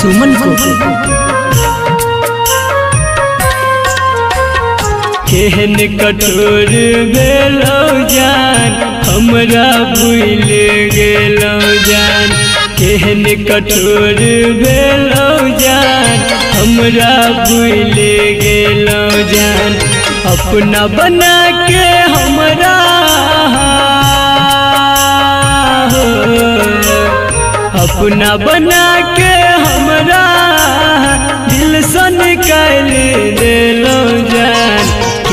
सुमन को। केहन कठोर भेलो जान, हमरा भूल गेलो जान। केहन कठोर भेलो जान, हमरा भूल गेलो जान। अपना बना के हमरा अपना बना के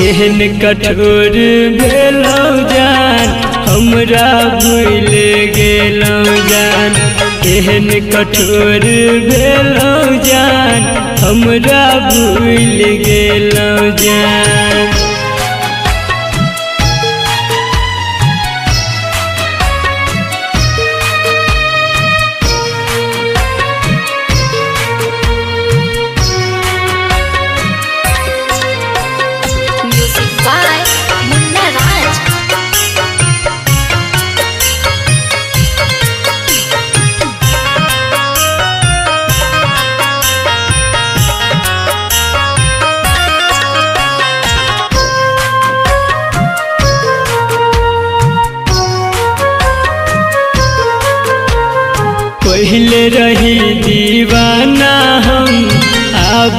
केहन कठोर भेलौ जान, हमरा भूल गेलौ जान। केहन कठोर भेलौ जान, हमरा भूल गेलौ जान।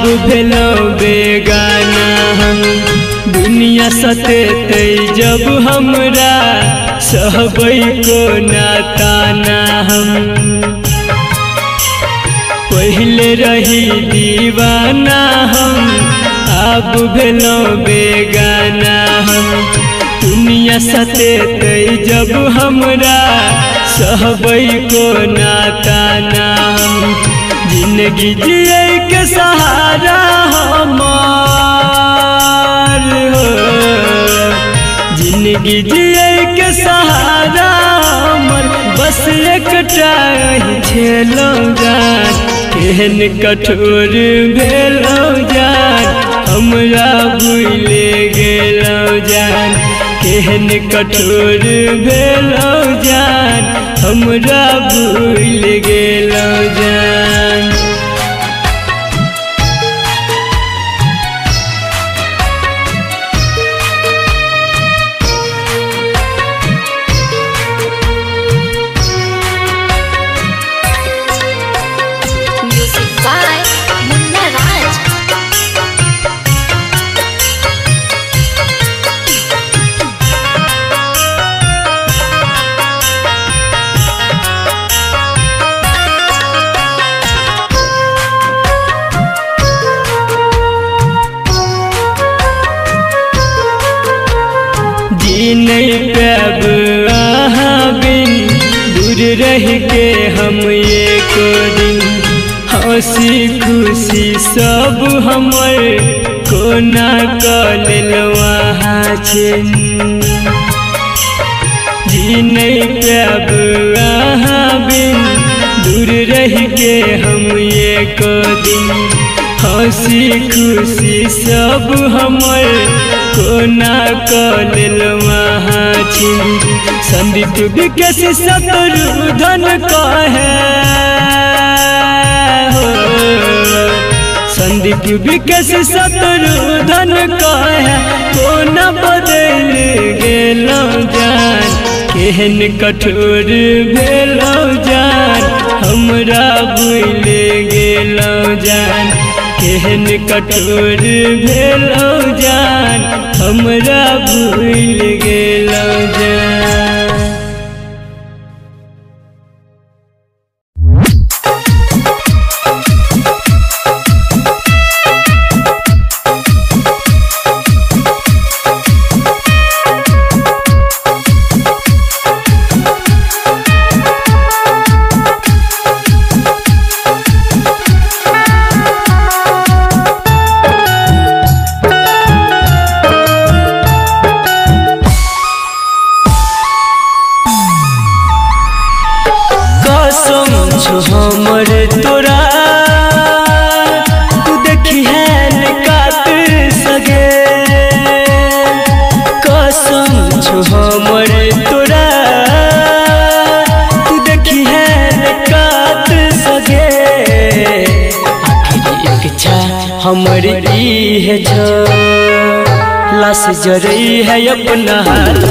भेलो बेगाना हम। दुनिया सतेते जब हमरा सहबै को नाताना हम। पहले रही दीवाना हम, अब भेलो बेगाना हम। दुनिया सतेते जब हमरा सहबै को नाताना ज़िंदगी जिए के सहारा हमार। ज़िंदगी जिए के सहारा हमर। बस एकटा ही जान केहन कठोर भेलो जान हमरा भूल गेलो जान केहन कठोर भेलो जान हमरा भूल गेलो जान रह के हम ये करी हँसी खुशी सब हमर कोना कलवा जी दूर रह के हम ये दिन। हँसी खुशी सब हमर कोना कल छिन संदीप विकेश शत्रुधन कहे। संदीप विकेश शत्रुधन कहे। कोना बदल गेलो जान, केहन कठोर भेलो जान। हमरा भूल गेलो जान। केहन कठोर भेलो जान हमरा भूल गेलो जान। हमर तोरा। तू देखी है कात सगे। कसम छो हमर तोरा। तू देखी है कात सगे। इच्छा हमर ई है छो। जरई है अपना हाथ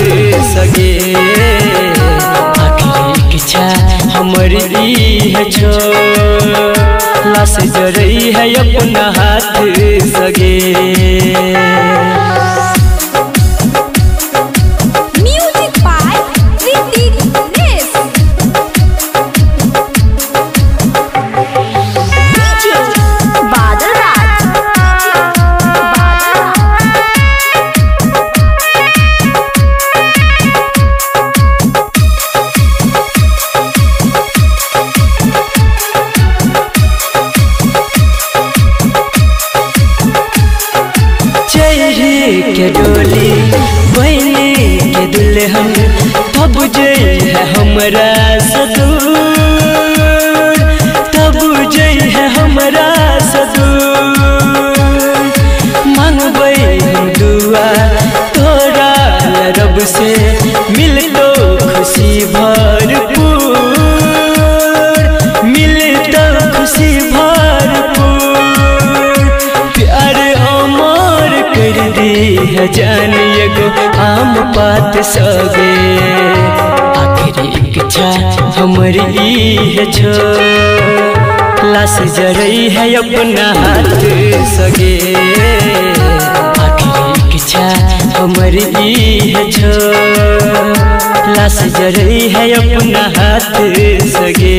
सगे। इच्छा हमर ई है छो। लाश जरई है अपना हाथ सगे। एगो आम बात सगे। आखिरी इच्छा हमर ई है छो। लाश जरई है अपना हाथ सगे। आखिरी इच्छा हमर ई है छो। लाश जरई है अपना हाथ सगे।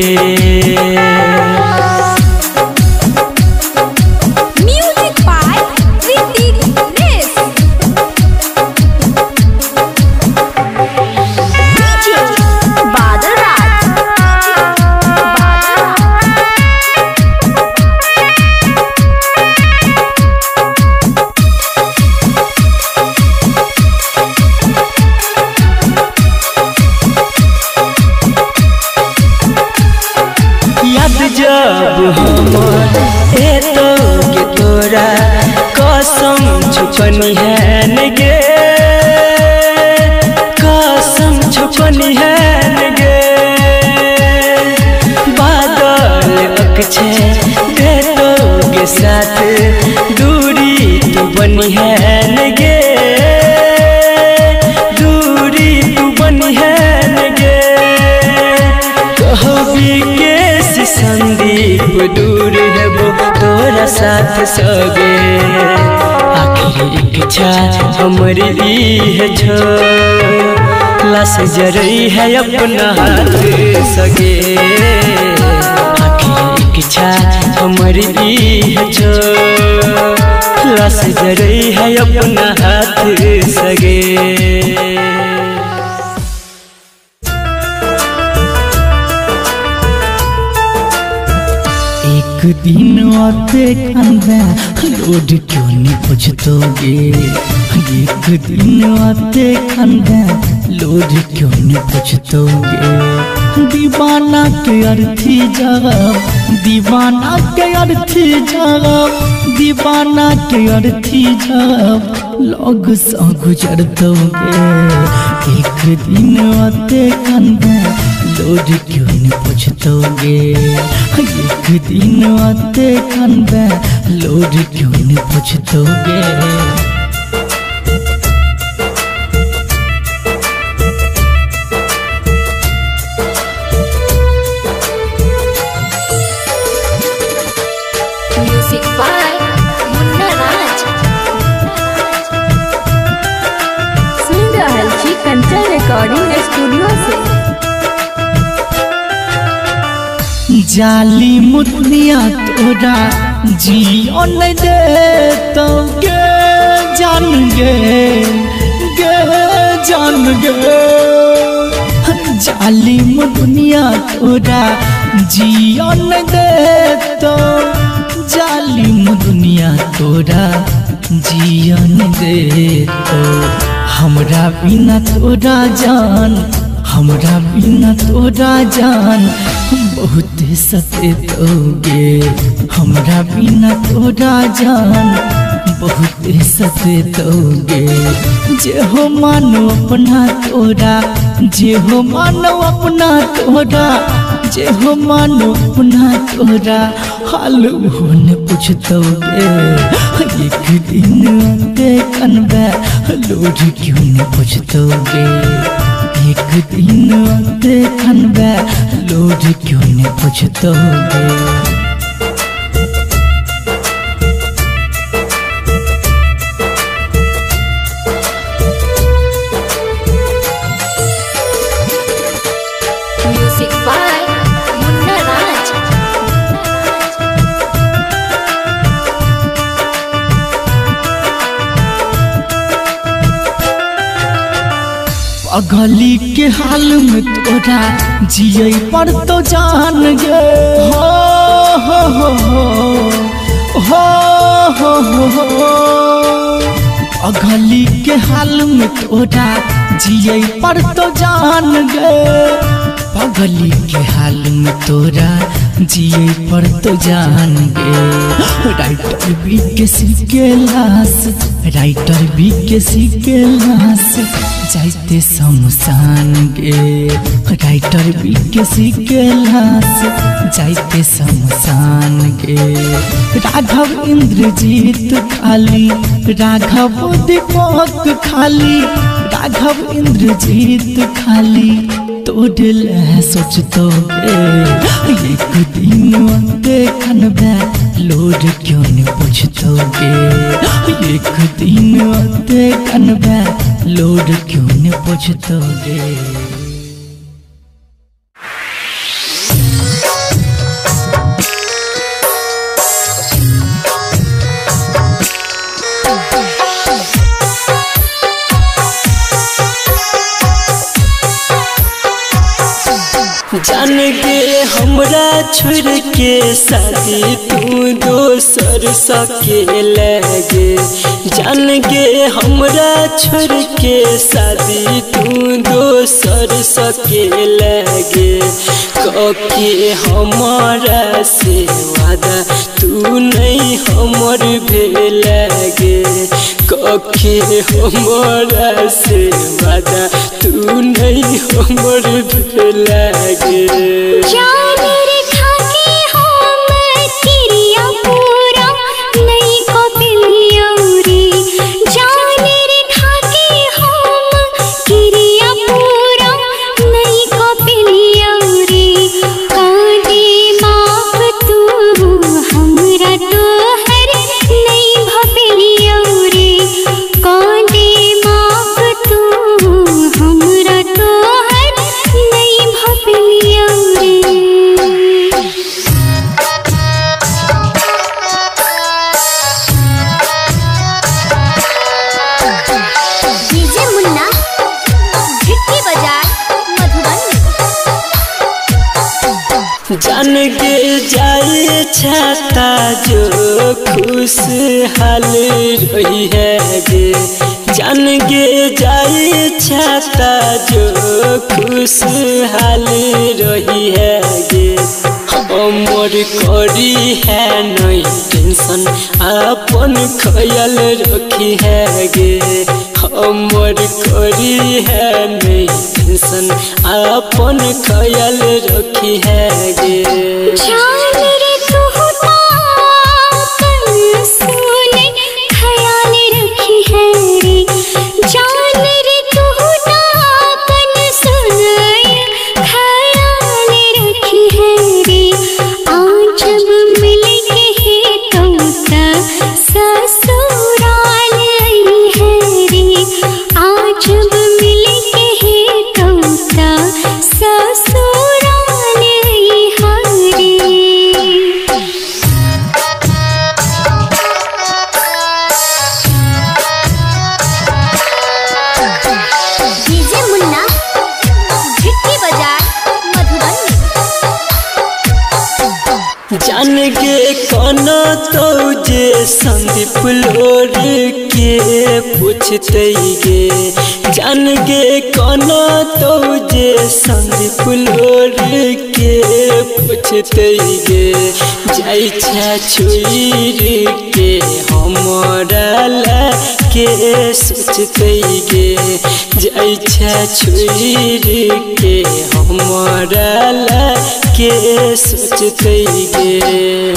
सगे। आखिरी इच्छा हमर ई है छो। है अपना हाथ सगे। आखिरी इच्छा हमर ई है छो। है अपना हाथ सगे। एक दिन आते कंधा लोड क्यों नहीं पूछतोगे एक दिन आते कंधा लोड क्यों नहीं पूछतोगे दीवाना के अर्थी जगह दीवाना के अर्थी जगह दीवाना के अर्थी जगह लोग सा गुजर एक दिन आते कंधा लोड क्यों पूछतोगे एक दिन आते लोड क्यों नहीं पूछतोगे। जाली मुदनिया तोरा जियो नहीं दे तो गे जान गे गे जान गे। जाली मुदनिया तोरा जियो नहीं दे तो जाली मुदनिया तोरा जियो नहीं दे तो। हमरा बिना तोरा जान, हमरा बिना तोरा जान, बहुत सतेतोगे हमरा बिना तोरा जान, बहुत सतेतोगे जे हो मानो अपना तोरा जे हो मानो अपना तोरा जे हो मानो अपना तोरा हाल होने पूछतोगे एक दिन कनबे, लोड क्यों ने पूछतोगे एक दिन देखन कनबे लोड क्यों ने पूछतोगे? म्यूज़िक अगली के हाल में तोरा जिये पर तो जान गे। हो हो हो हो हो हो अगली के हाल में तोरा जिये पर तो जान गे। पगली के हाल में तोरा जिये पर तो जान गे। राइटर भी के के लाश। राइटर भी के के लाश जाइते शमशान गे राइटर भी के के लाश जाइते शमशान गे राघव इंद्रजीत खाली, राघव दीपक खाली, राघव इंद्रजीत खाली, तोड़ल है सोचतोगे एक दिन देखन लोड क्यों ने पूछतोगे एक दिन देखन बे लोड क्यों ने पूछतोगे? जान हमरा छोड़ के शादी तू दोसर सके लगे। जान गे हमरा छोड़ के शादी तू दोसर सके लगे। कके हमारा से वादा, तू नहीं हमर भेलगे कके हमारा से वादा तू नहीं हमर लागे जान जो खुश हाल रही है गे। जान गे जाए छाता जो खुश हाल रही है गे। हमर करी है नहीं टेंशन अपन ख्याल रखी है गे। हमर करी है नहीं टेंशन अपन ख्याल रखी है गे। जे संदीप के पूछते गे। जाई छा के हमरा के सोचते गे। जाई छा के हमरा के सोचते गे।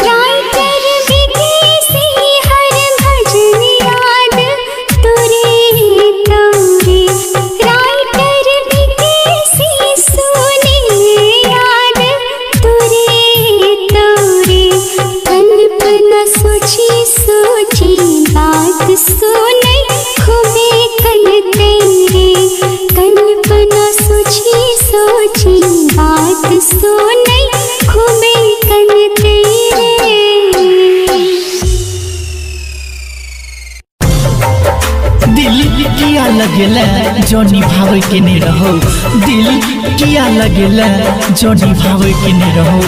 लगेला जो निभावे के ने रहो,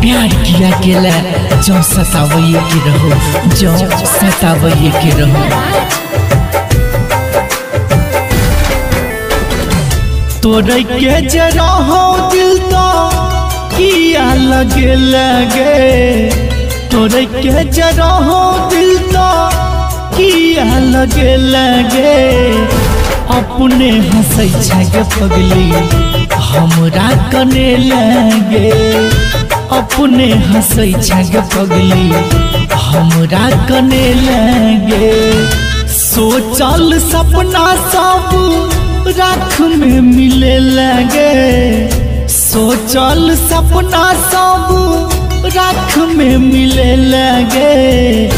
प्यार किया केला जो सतावे के रहो, जो सतावे के रहो। तोरे के जरा हो दिल तो किया लगे लगे। तोरे के जरा हो दिल तो किया लगे लगे। अपने हंसै छगे पगली। हमरा कने लगे। अपने हंसै छगे पगली। हमरा कने लगे। सोचल सपना सब राख में मिले लगे। सोचल सपना सब राख में मिले लगे।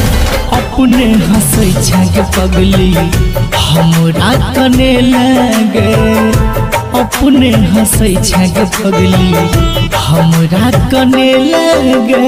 अपने हंसै छगे पगली। हमरा कने लगे। अपने हंसै छगे पगली हमरा कने लगे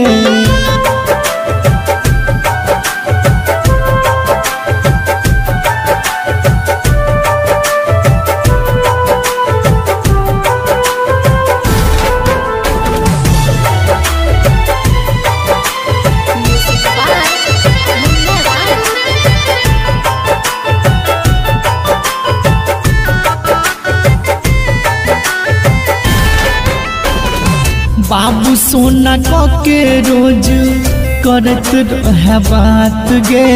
के रोज करत रहे बात गे।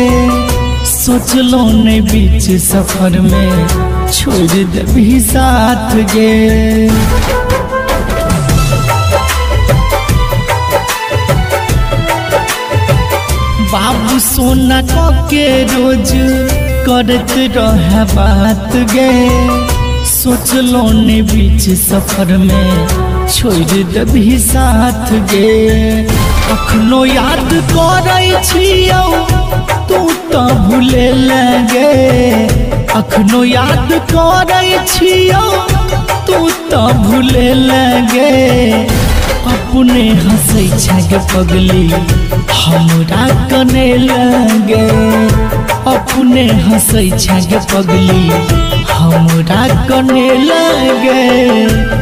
सोचलो ने बीच सफ़र में छोड़ देबी साथ गे। बाबू सोना के रोज करत रहे बात गे। सोचलो ने बीच सफ़र में छोड़ देबी साथ गे। अखनो याद करै छियौ, तू तो भूले लगे। अखनो याद करै छियौ, तू तो भूले लगे। अपने हंसै छगे पगली, हमरा कने लगे। अपने हंसै छगे पगली, हमरा कने लगे।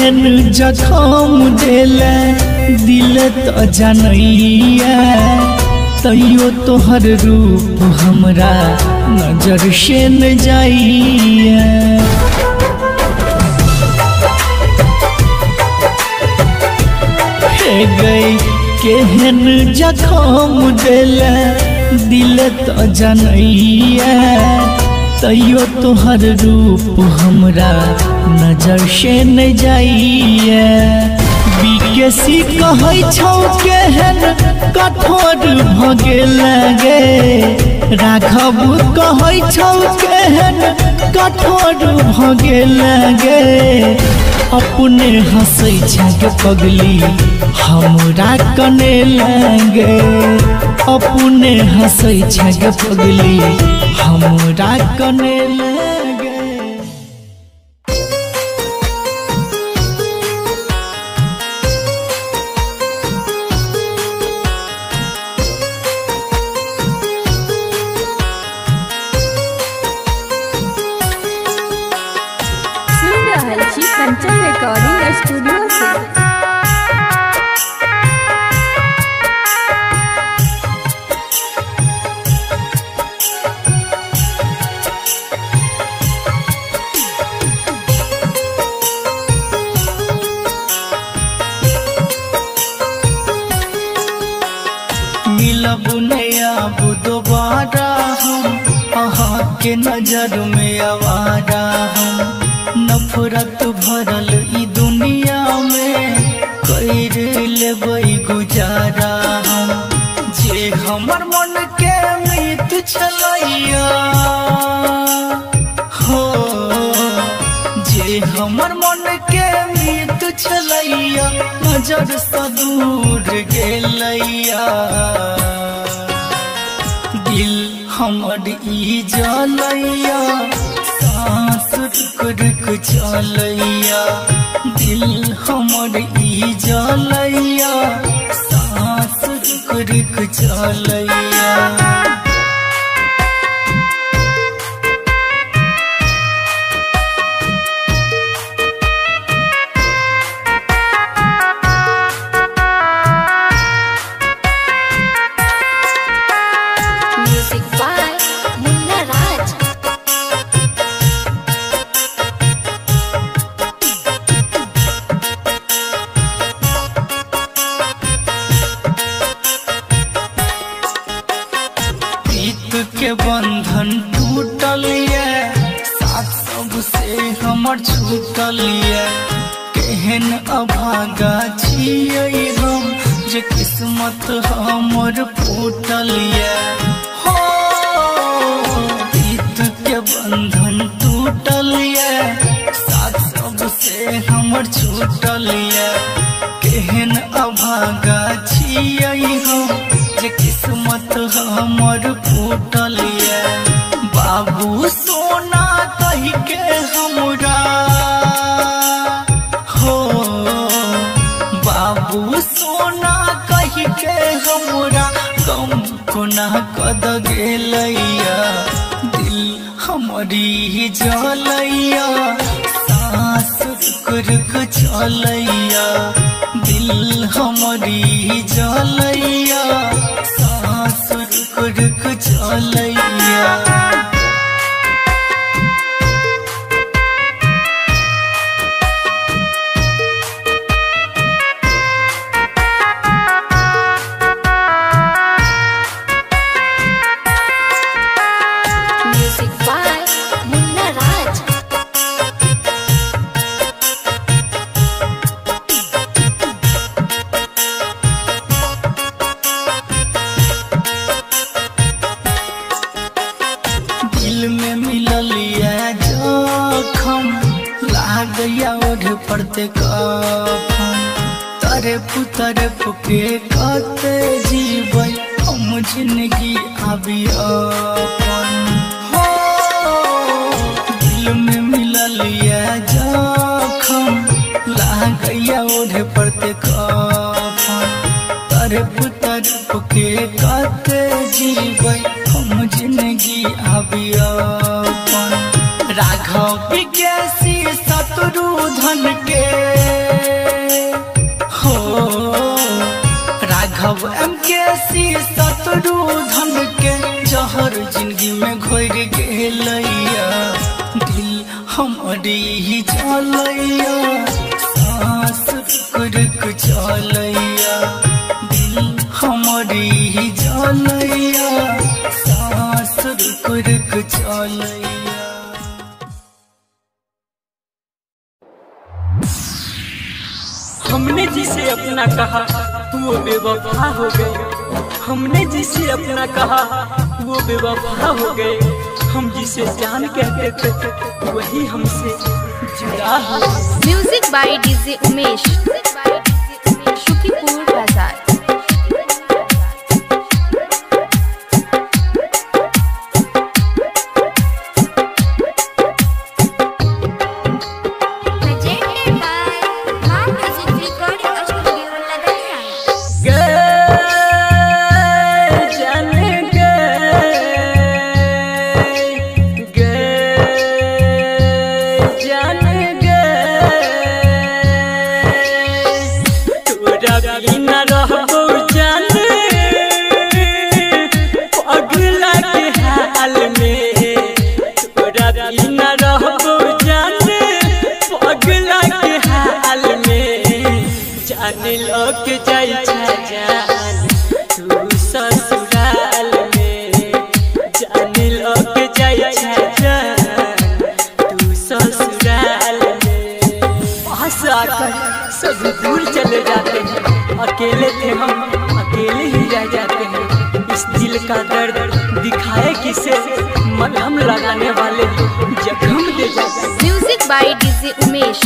केहन जखम देले दिल तो जनैया तैयो तोहर रूप हमरा नज़र से न जाइया गई केहन जखम देले दिल तो जनैया तैयो तोहर रूप हमरा नज़र से न जाइए। बीकेसी कहै छौ केहन, कठोर भगे लगे। राघव कहै छौ केहन, कठोर भगे लगे। अपने हंसै पगली, हमरा कने लगे। अपने हंसै पगली, हमरा कने लगे। वो दोबारा हम, अहाँ के नज़र में आवारा हम। नफरत भरल ई दुनिया में, कैर लेबै गुजारा हम। जे हमर मन के मीत हो, जे हमर मन के मीत नज़र सँ दूर गेलैया। हमर ई जलैया। सांस रुक चलैया दिल हमर ई जलैया। सांस रुक चलैया के सी शत्रुधन के जहर ज़िंदगी में घोर गेलैया दिल ही चलैया चलैया। दिल हमारी ही चलैया चलैया। हमने जिसे अपना कहा वो बेवफा हो गए। हमने जिसे अपना कहा, वो बेवफा हो गए। हम जिसे जान कहते थे, वही हमसे जुड़ा है। Music by DJ Umesh Sukhipur Bazar हम अकेले ही रह जाते हैं। इस दिल का दर्द दिखाए किसे? मलहम लगाने वाले जख्म दे जाते हैं म्यूज़िक बाय डीजे उमेश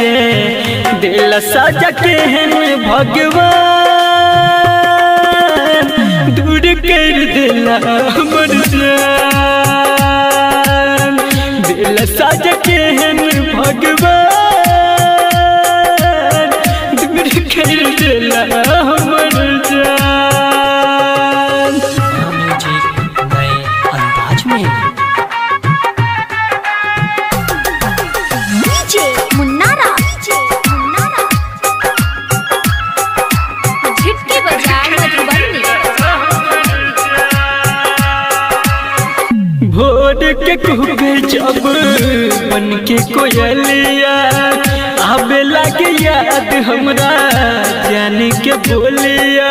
रे। दिल सज के भगवान। दूर कर दिला दिल सज के भगवान। दूर कर दिला के खूबे जब बन के कोयलिया आबे लागे याद हमरा, जान के बोलिया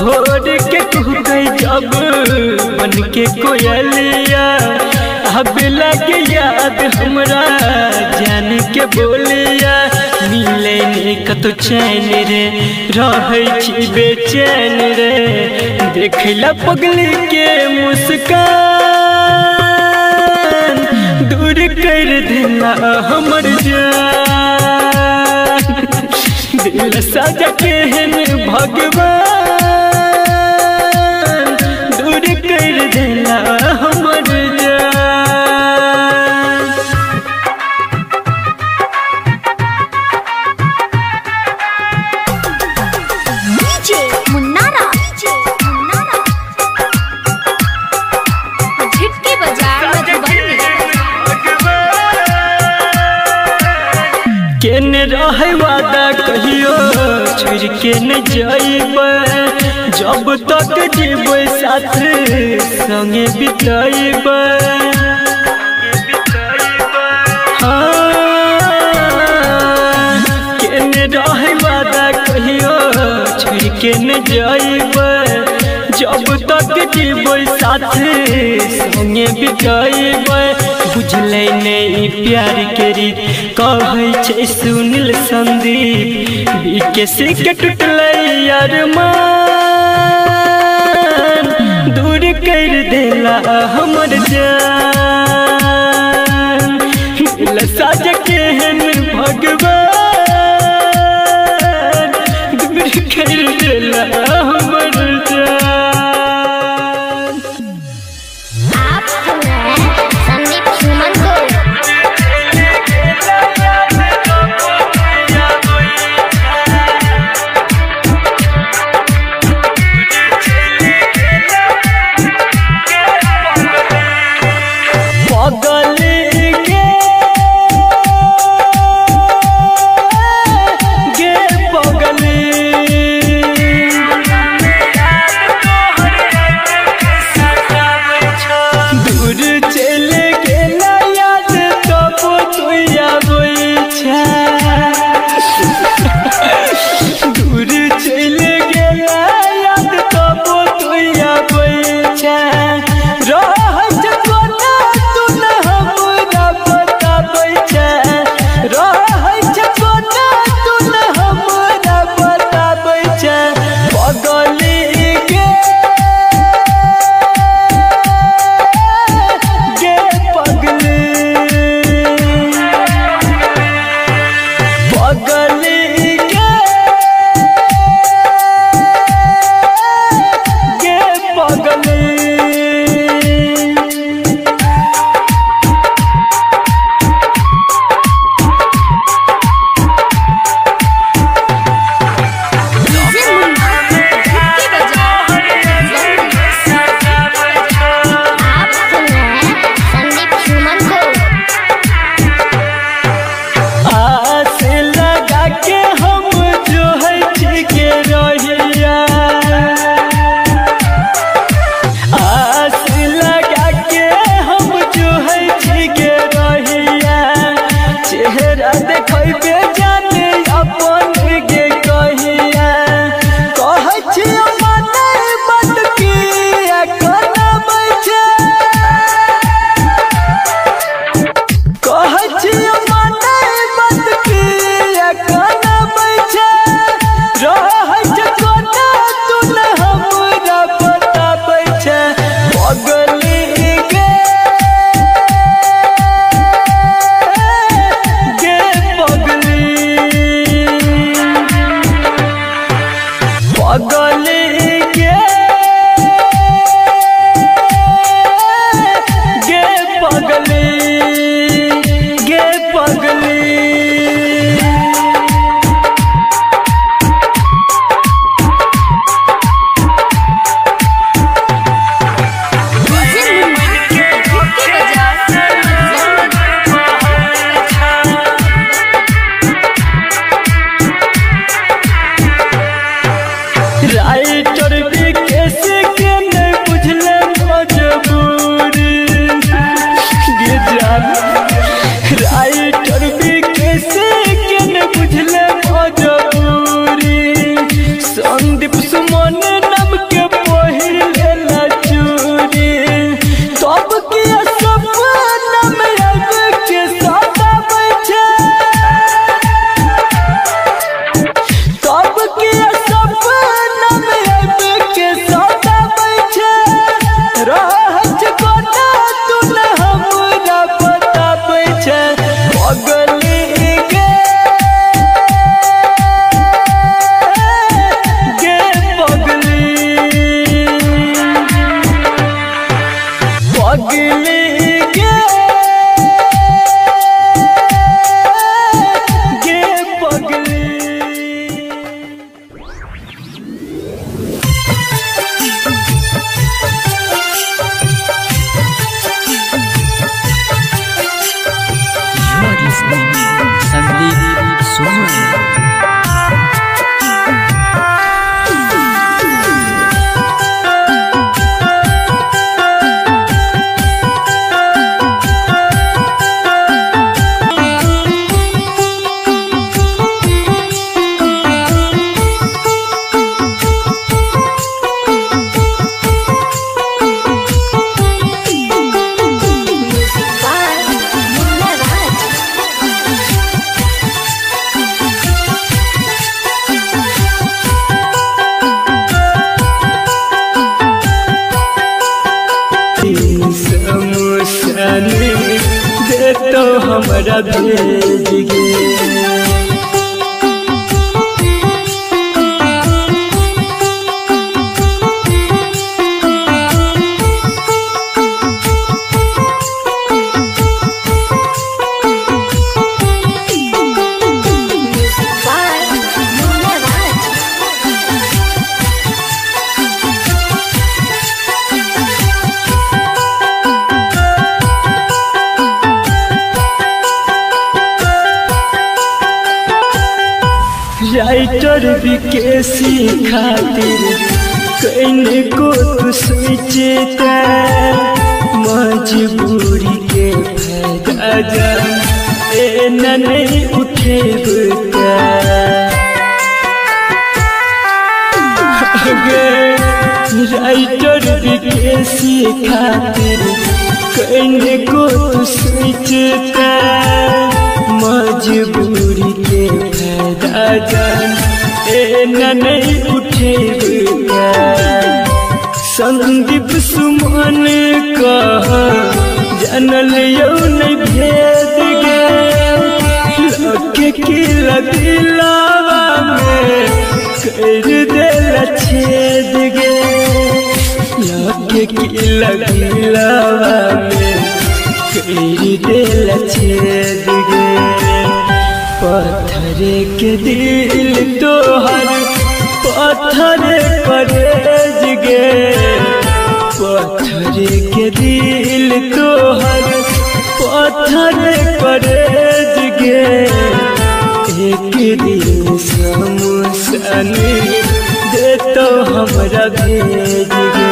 भोर के खूबे जब के कोयलिया याद हमरा, जान के बोलिया मिलने कत तो चैन रे रह बेचैन रे। देख ला पगली के मुस्कान, दूर कर देना हमर दिल सजा के हन भगवान, दूर कर देना हम फिर के न जाइब। जब तक जीव साथ संगे बिताइब। हाँ, के न जाइब। जब तक जीव साथ संगे बिताइब। बुझल नहीं प्यार के रीत। कह सुनील संदीप कैसे के टूटले यार मान। दूर कर दिला हमर जान। संदीप सुमन कह जनल यौ नहीं भेद गे की में देला छेद गे लदिलावा में देला छेद गे पत्थर के दिल तोहर पत्थर परेज गे पत्थर के दिल तोहर पत्थर परेज गे एक दिन समसन दे तो हमरा भेज गे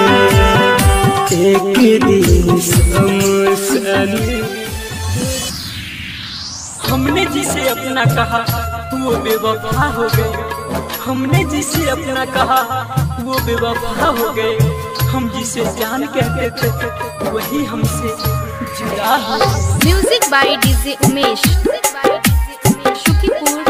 एक दिन समसन। हमने जिसे अपना कहा, वो बेवफा हो गए हमने जिसे अपना कहा, वो बेवफा हो गए। हम जिसे जान कहते थे, वही हमसे जुड़ा। Music by DJ Umesh Shukipur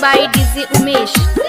हैं म्यूज़िक बाय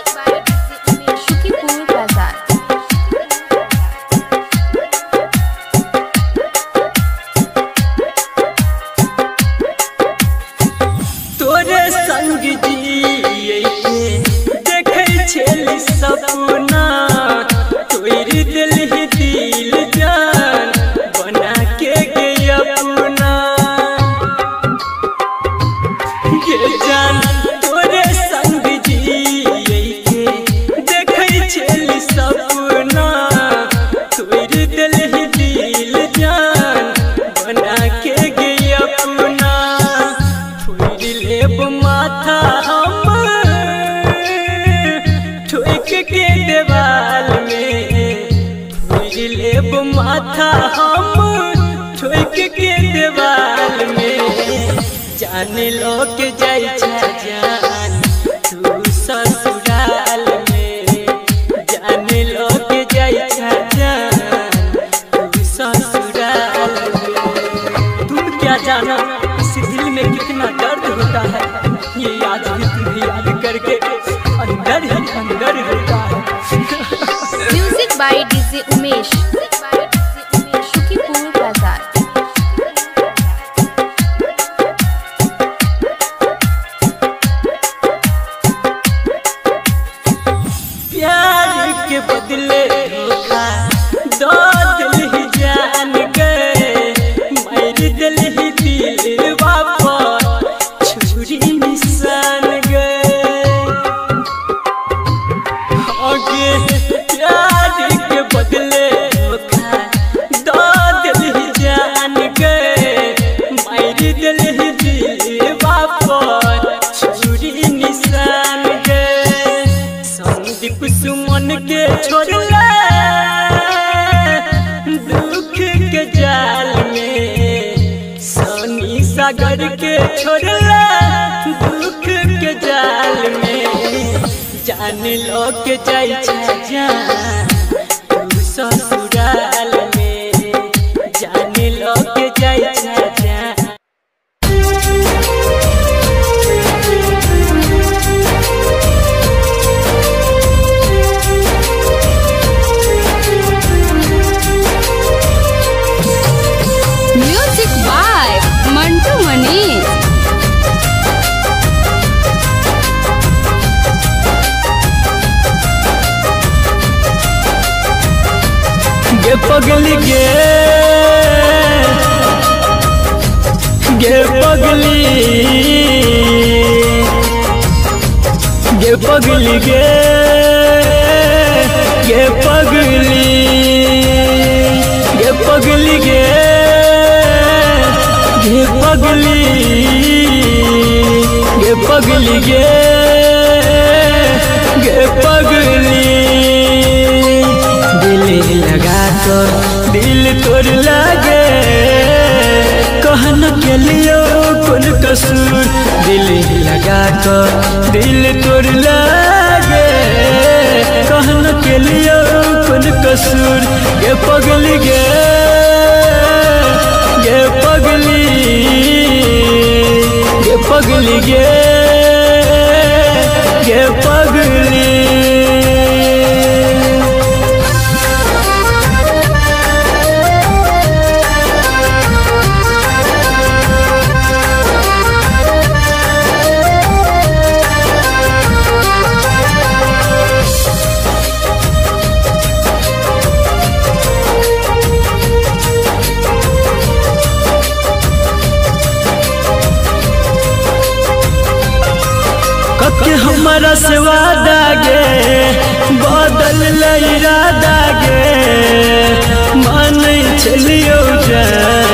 क्या जाना, इस दिल में कितना दर्द होता है। ये याद भी तुम्हें याद करके अंदर ही अंदर होता है। म्यूज़िक बाय डीजे उमेश गे पगली गे। गे पगली। गे पगली गे। गे पगली। गे पगली गे। गे पगली। गे पगली गे। गे पगली। कर दिल तोड़ लागे, कहन के लिए कौन कसूर। दिल लगा कर दिल तोड़ लागे, कहन के लिए कौन कसूर। गे पगली गे गे पगली गे पगली गे गे पगली हमारा वादा गे बदल इरादा गे। मान चलियो जान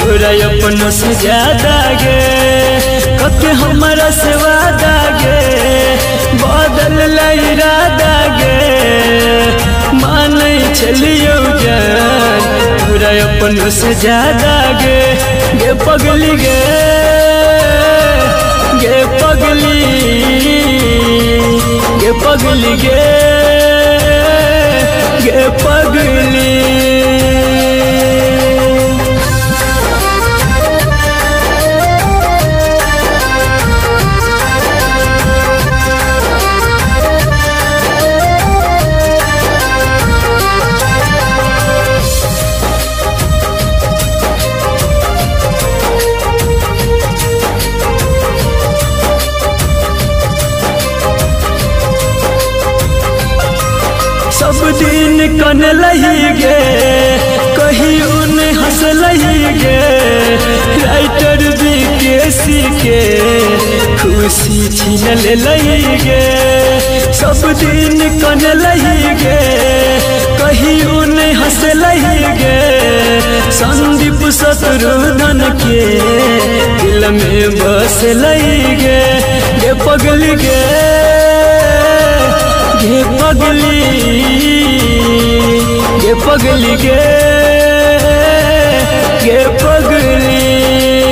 तोरा अपन से ज़्यादा गे। कके हमारा से वादा गे बदल इरादा गे। मान चलियो जान तोरा अपन से ज़्यादा गे। गे पगली गे गे पगली। गे पगली गे पगली। दिन कन लही गे, कहीं उन हंस लही गे। राइटर भी केसी के, खुशी छीन ले लही गे। सब दिन कन लही गे, कहीं उन हंस लही गे। संदीप शत्रुघ्न के, दिल में बस लही गे पगल गे। गे पगली गे पगली गे गे पगली।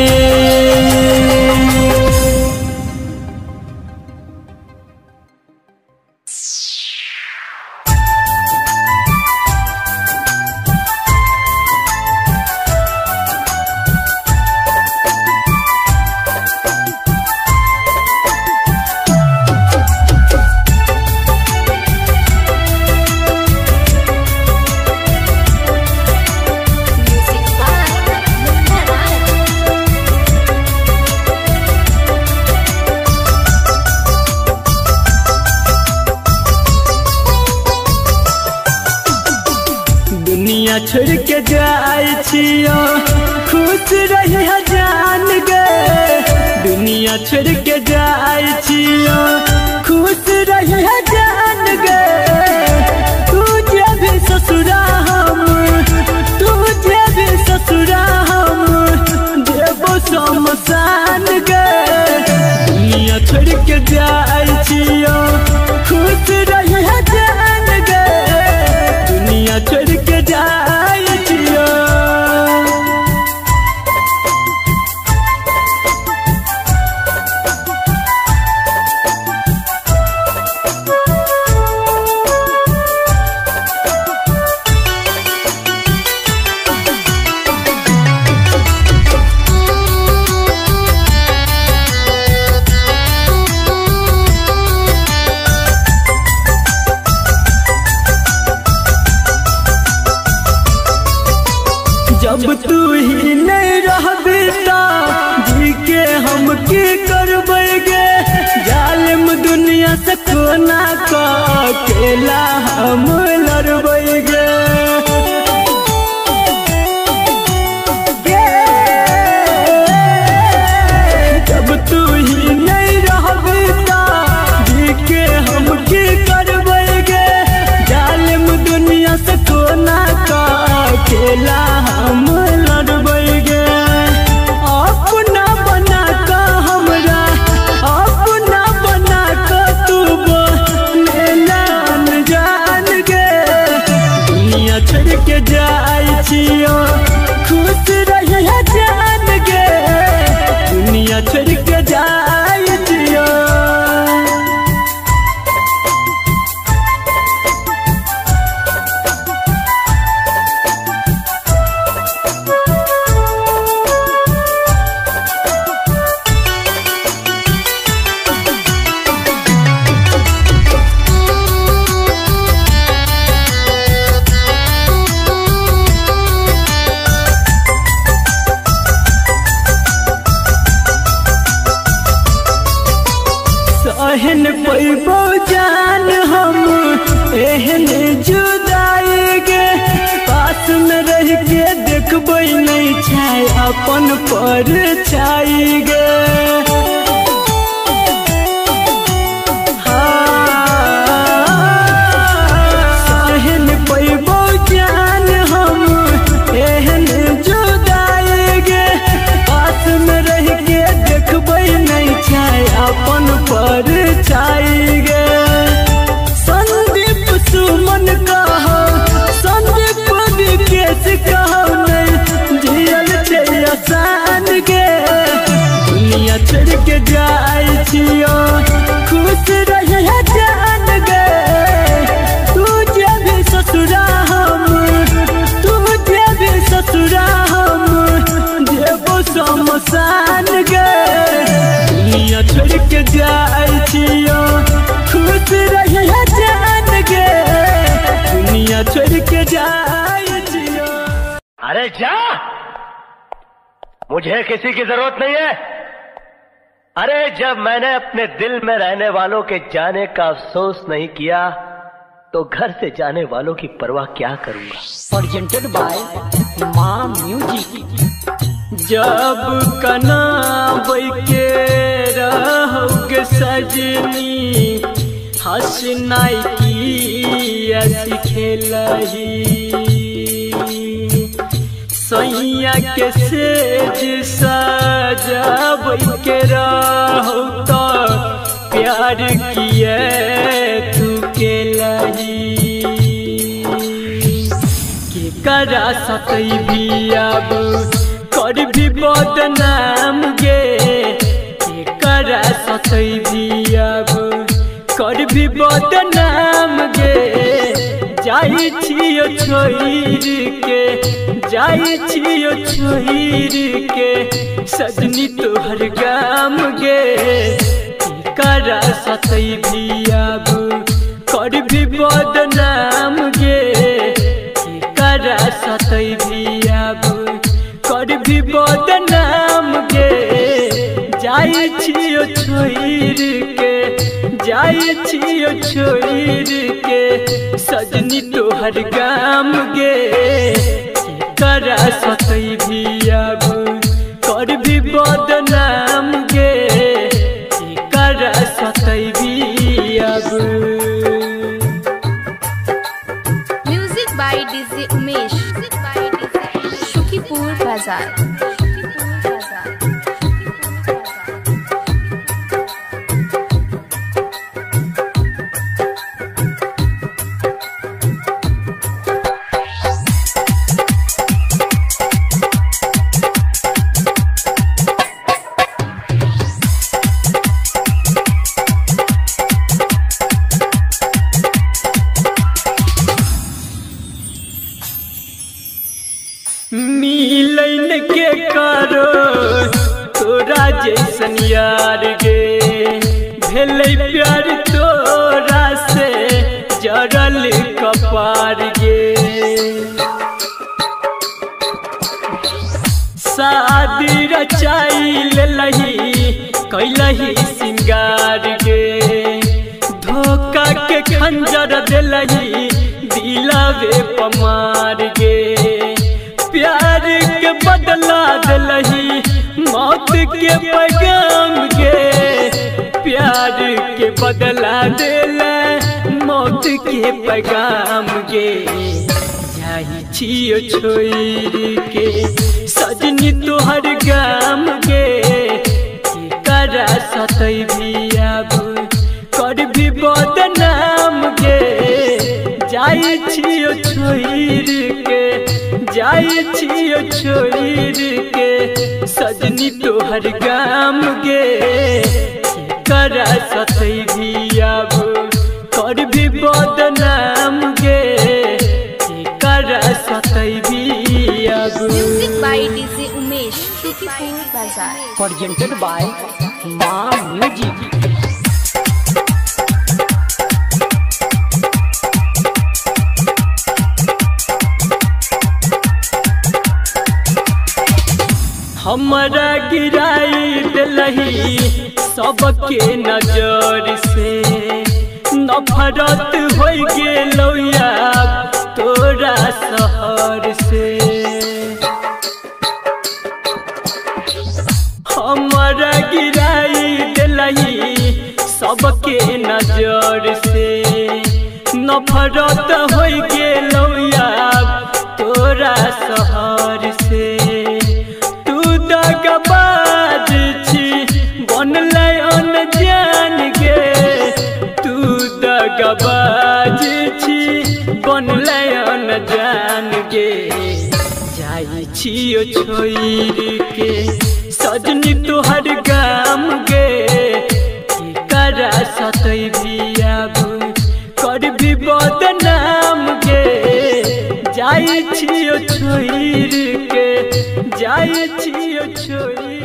अरे जा। मुझे किसी की ज़रूरत नहीं है। अरे जब मैंने अपने दिल में रहने वालों के जाने का अफसोस नहीं किया तो घर से जाने वालों की परवाह क्या करूँगा? Presented by Maa music. जब कना के सजनी हसनाई की खेल सैया के सेज सजाब के रहो तो प्यार किए तू के लही। के करा सतई भी अब कर भी बदनाम गे। के करा सतई भी अब कर भी बदनाम गे। जाई छियो छोड़ के छियो छोइर के, सजनी तोहर गाम गे। करा सतई भी अब कर भी बदनाम गे। करा सतई भी कर भी बदनाम गे। जाई छियो छोइर के, जाई छियो के, सजनी तोहर गाम गे। करा सतई भी। के पैगाम गे जाई छोड़ के सजनी तोहर गाम गे करा सतई भी कर भी बदनाम गे जाई छियो छोड़ के जाई छोड़ के सजनी तोहर गाम गे करा सतई भी अब बदनाम गे करा सतई अब। Music by DJ Umesh Sukhipur Bazar presented by Ma Music. हमरा गिराई दिलही सबके नज़र से। नफरत हो गेलो तोरा शहर से। हमरा गिराई दिलही सबके नज़र से। नफरत हो गेलो तोरा शहर दगबाज छी बनलै अनजान गे जाई छियो के सजनी तोहर गाम गे करा सतई कर भी बदनाम गे जाई छियो के जाई छियो